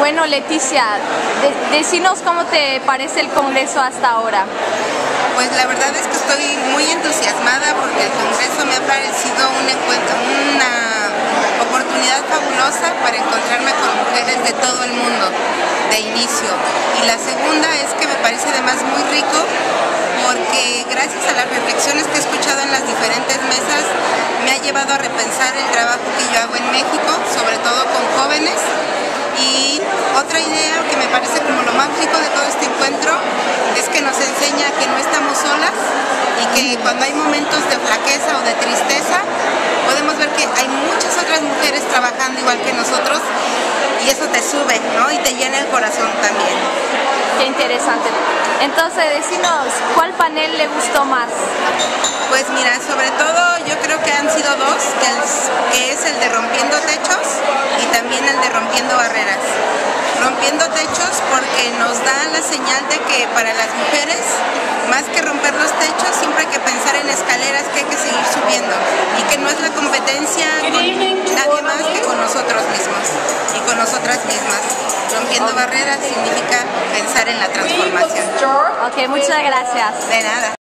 Bueno, Leticia, de, decinos cómo te parece el Congreso hasta ahora. Pues la verdad es que estoy muy entusiasmada porque el Congreso me ha parecido un encuentro, una oportunidad fabulosa para encontrarme con mujeres de todo el mundo de inicio. Y la segunda es que me parece además muy rico porque gracias a las reflexiones que he escuchado en las diferentes mesas me ha llevado a repensar el trabajo que que no estamos solas y que cuando hay momentos de flaqueza o de tristeza podemos ver que hay muchas otras mujeres trabajando igual que nosotros y eso te sube ¿no? y te llena el corazón también. Qué interesante. Entonces, decinos, ¿cuál panel le gustó más? Pues mira, sobre todo yo creo que han sido dos, que es el de rompiendo techos y también el de rompiendo barreras. Rompiendo techos porque nos da la señal de que para las mujeres, más que romper los techos, siempre hay que pensar en escaleras que hay que seguir subiendo y que no es la competencia con nadie más que con nosotros mismos y con nosotras mismas. Rompiendo barreras significa pensar en la transformación. Ok, muchas gracias. De nada.